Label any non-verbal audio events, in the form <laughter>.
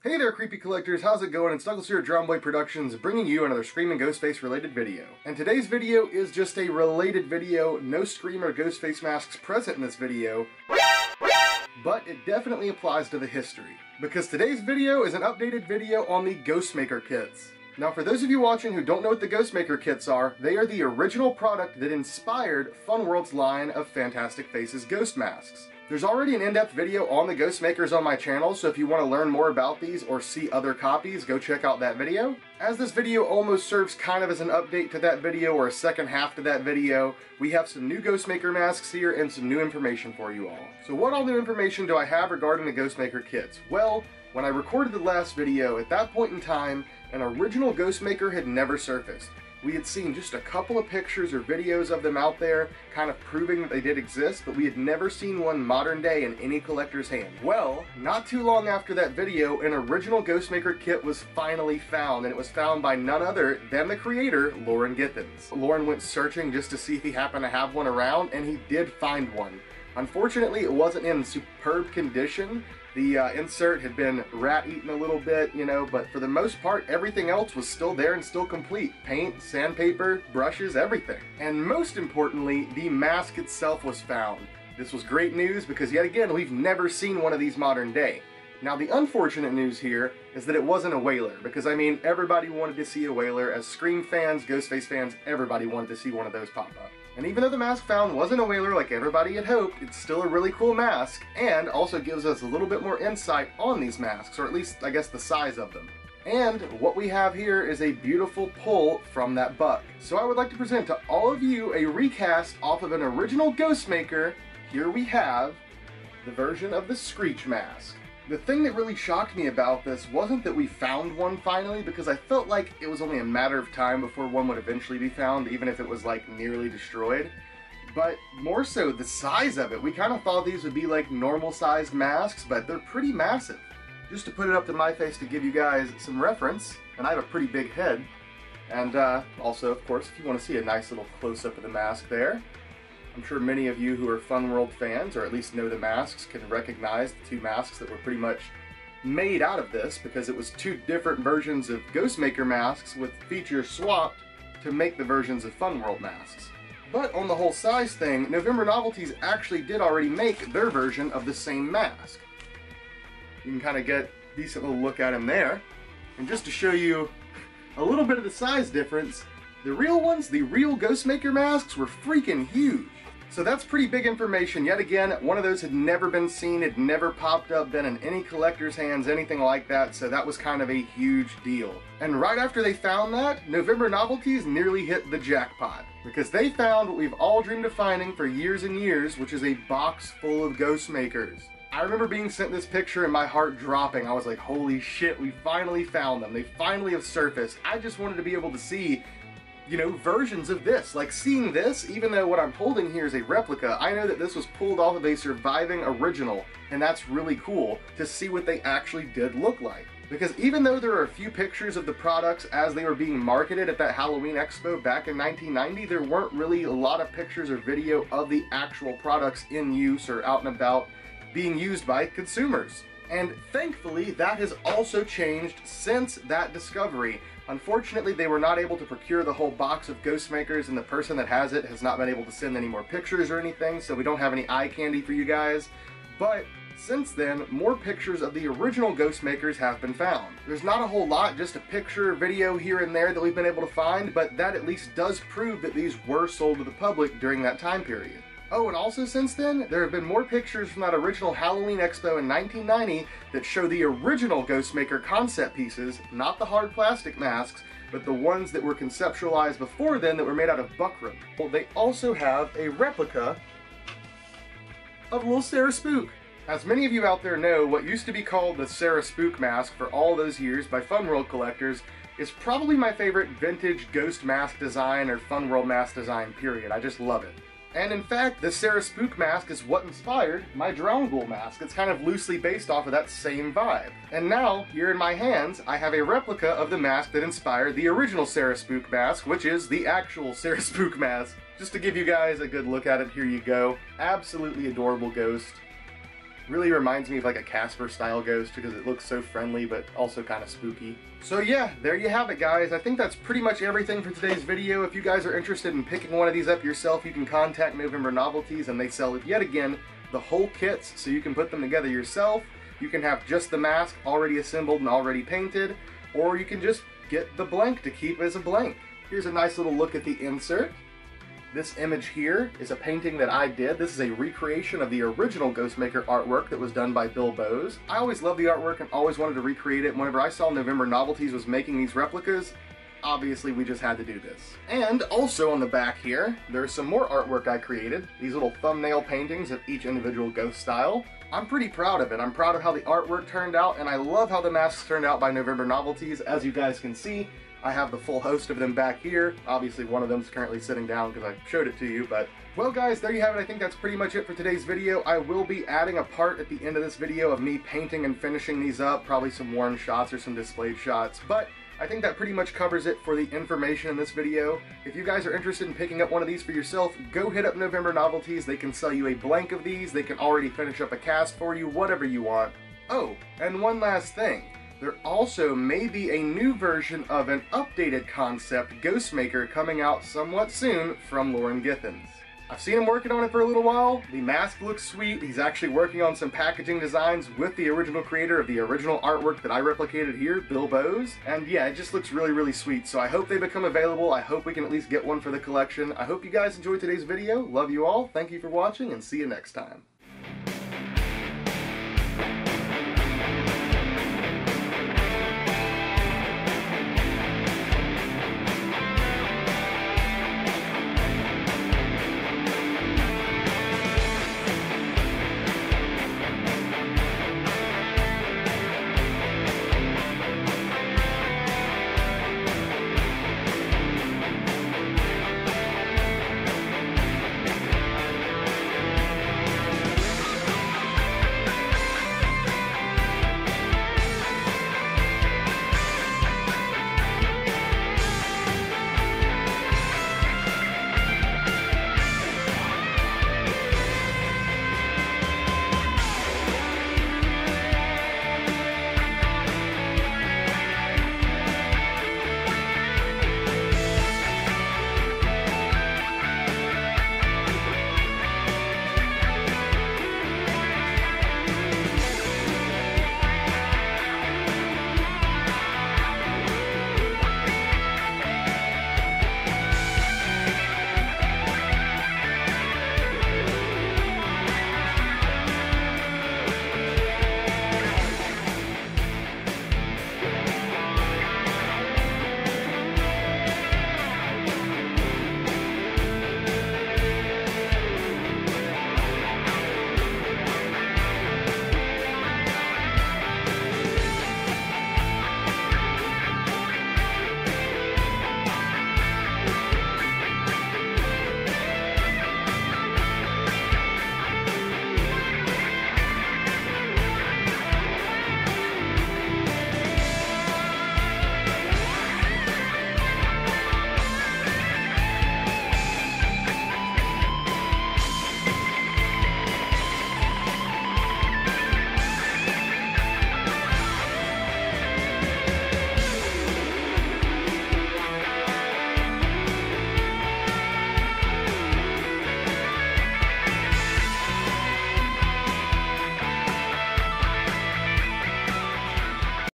Hey there, creepy collectors. How's it going? It's Douglas here at Drowned Boy Productions, bringing you another Scream and Ghostface related video. And today's video is just a related video. No Scream or Ghostface masks present in this video, but it definitely applies to the history. Because today's video is an updated video on the Ghostmaker kits. Now, for those of you watching who don't know what the Ghostmaker kits are, they are the original product that inspired Funworld's line of Fantastic Faces ghost masks. There's already an in-depth video on the Ghost Makers on my channel, so if you want to learn more about these or see other copies, go check out that video. As this video almost serves kind of as an update to that video or a second half to that video, we have some new Ghostmaker masks here and some new information for you all. So what all new information do I have regarding the Ghostmaker kits? Well, when I recorded the last video, at that point in time, an original Ghostmaker had never surfaced. We had seen just a couple of pictures or videos of them out there, kind of proving that they did exist, but we had never seen one modern day in any collector's hand. Well, not too long after that video, an original Ghostmaker kit was finally found, and it was found by none other than the creator, Loren Gitthens. Loren went searching just to see if he happened to have one around, and he did find one. Unfortunately, it wasn't in superb condition, the uh, insert had been rat-eaten a little bit, you know, but for the most part, everything else was still there and still complete. Paint, sandpaper, brushes, everything. And most importantly, the mask itself was found. This was great news because yet again, we've never seen one of these modern day. Now the unfortunate news here is that it wasn't a whaler, because I mean, everybody wanted to see a whaler. As Scream fans, Ghostface fans, everybody wanted to see one of those pop up. And even though the mask found wasn't a whaler like everybody had hoped, it's still a really cool mask, and also gives us a little bit more insight on these masks, or at least, I guess, the size of them. And what we have here is a beautiful pull from that buck. So I would like to present to all of you a recast off of an original Ghostmaker. Here we have the version of the Screech mask. The thing that really shocked me about this wasn't that we found one finally, because I felt like it was only a matter of time before one would eventually be found, even if it was like nearly destroyed. But more so, the size of it. We kind of thought these would be like normal sized masks, but they're pretty massive. Just to put it up to my face to give you guys some reference, and I have a pretty big head. And uh, also, of course, if you want to see a nice little close-up of the mask there, I'm sure many of you who are Fun World fans, or at least know the masks, can recognize the two masks that were pretty much made out of this because it was two different versions of Ghostmaker masks with features swapped to make the versions of Fun World masks. But on the whole size thing, November Novelties actually did already make their version of the same mask. You can kind of get a decent little look at him there. And just to show you a little bit of the size difference, the real ones, the real Ghostmaker masks, were freaking huge. So that's pretty big information. Yet again, one of those had never been seen, had never popped up, been in any collector's hands, anything like that, so that was kind of a huge deal. And right after they found that, November Novelties nearly hit the jackpot. Because they found what we've all dreamed of finding for years and years, which is a box full of ghost makers. I remember being sent this picture and my heart dropping. I was like, holy shit, we finally found them. They finally have surfaced. I just wanted to be able to see you know, versions of this. Like seeing this, even though what I'm holding here is a replica, I know that this was pulled off of a surviving original, and that's really cool to see what they actually did look like. Because even though there are a few pictures of the products as they were being marketed at that Halloween Expo back in 1990, there weren't really a lot of pictures or video of the actual products in use or out and about being used by consumers. And thankfully, that has also changed since that discovery. Unfortunately, they were not able to procure the whole box of Ghostmakers, and the person that has it has not been able to send any more pictures or anything, so we don't have any eye candy for you guys. But since then, more pictures of the original Ghostmakers have been found. There's not a whole lot, just a picture, video here and there that we've been able to find, but that at least does prove that these were sold to the public during that time period. Oh, and also since then, there have been more pictures from that original Halloween Expo in 1990 that show the original Ghostmaker concept pieces, not the hard plastic masks, but the ones that were conceptualized before then that were made out of buckram. Well, they also have a replica of Little Sarah Spook. As many of you out there know, what used to be called the Sarah Spook mask for all those years by Fun World collectors is probably my favorite vintage ghost mask design or Fun World mask design period. I just love it. And in fact, the Sarah Spook mask is what inspired my Drownghoul mask. It's kind of loosely based off of that same vibe. And now, here in my hands, I have a replica of the mask that inspired the original Sarah Spook mask, which is the actual <laughs> Sarah Spook mask. Just to give you guys a good look at it, here you go. Absolutely adorable ghost. Really reminds me of like a Casper style ghost because it looks so friendly but also kind of spooky. So yeah, there you have it guys. I think that's pretty much everything for today's video. If you guys are interested in picking one of these up yourself, you can contact November Novelties and they sell, it yet again, the whole kits so you can put them together yourself. You can have just the mask already assembled and already painted, or you can just get the blank to keep as a blank. Here's a nice little look at the insert. This image here is a painting that I did. This is a recreation of the original Ghostmaker artwork that was done by Bill Bowes. I always loved the artwork and always wanted to recreate it. Whenever I saw November Novelties was making these replicas, obviously we just had to do this. And also on the back here, there's some more artwork I created. These little thumbnail paintings of each individual ghost style. I'm pretty proud of it. I'm proud of how the artwork turned out, and I love how the masks turned out by November Novelties. As you guys can see, I have the full host of them back here. Obviously, one of them is currently sitting down because I showed it to you, but... Well, guys, there you have it. I think that's pretty much it for today's video. I will be adding a part at the end of this video of me painting and finishing these up, probably some worn shots or some displayed shots, but I think that pretty much covers it for the information in this video. If you guys are interested in picking up one of these for yourself, go hit up November Novelties. They can sell you a blank of these. They can already finish up a cast for you, whatever you want. Oh, and one last thing. There also may be a new version of an updated concept Ghostmaker coming out somewhat soon from Loren Gitthens. I've seen him working on it for a little while. The mask looks sweet. He's actually working on some packaging designs with the original creator of the original artwork that I replicated here, Bill Bowes. And yeah, it just looks really, really sweet. So I hope they become available. I hope we can at least get one for the collection. I hope you guys enjoyed today's video. Love you all. Thank you for watching and see you next time.